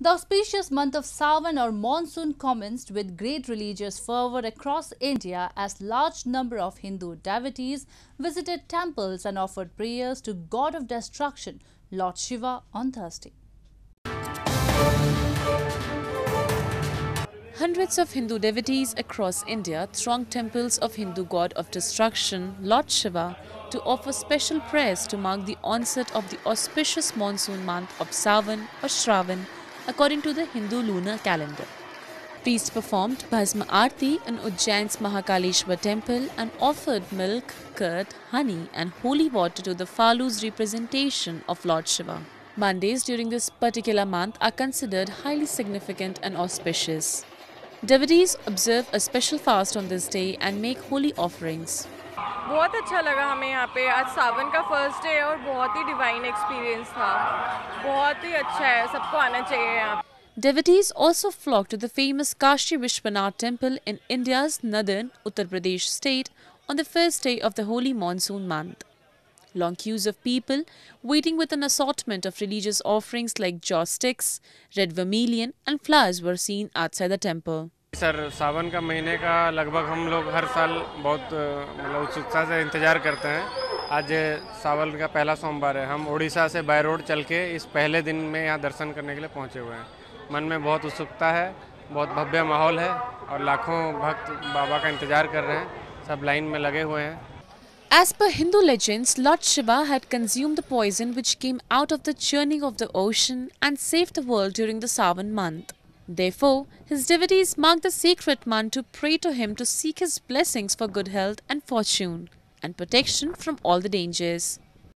The auspicious month of Sawan or monsoon commenced with great religious fervor across India as large number of Hindu devotees visited temples and offered prayers to god of destruction Lord Shiva on Thursday. Hundreds of Hindu devotees across India thronged temples of Hindu god of destruction, Lord Shiva, to offer special prayers to mark the onset of the auspicious monsoon month of Sawan or Shravan according to the Hindu lunar calendar. Priests performed Bhasma Aarti in Ujjain's Mahakaleshwar temple and offered milk, curd, honey and holy water to the phallus representation of Lord Shiva. Mondays during this particular month are considered highly significant and auspicious. Devotees observe a special fast on this day and make holy offerings. बहुत अच्छा लगा हमें यहाँ पे आज सावन का first day और बहुत ही डिवाइन एक्सपीरियंस था बहुत ही अच्छा है सबको आना चाहिए यहाँ Devotees also flock to the famous Kashi Vishwanath temple in India's northern Uttar Pradesh state on the first day of the holy monsoon month. Long queues of people waiting with an assortment of religious offerings like joss sticks, red vermilion and flowers were seen outside the temple. Sir Sawan का महीने का लगभग हम लोग हर साल बहुत मतलब उत्सुकता से इंतज़ार करते हैं। आज सावन का पहला सोमवार है। हम उड़ीसा से बाय रोड चल के इस पहले दिन में यहाँ दर्शन करने के लिए पहुँचे हुए हैं। मन में बहुत उत्सुकता है बहुत भव्य माहौल है और लाखों भक्त बाबा का इंतज़ार कर रहे हैं। सब लाइन में लगे हुए हैं। As per Hindu legends, Lord Shiva had consumed the poison which came out of the churning of the ocean and saved the world during the Sawan month. Therefore, his devotees mark the sacred month to pray to him to seek his blessings for good health and fortune and protection from all the dangers.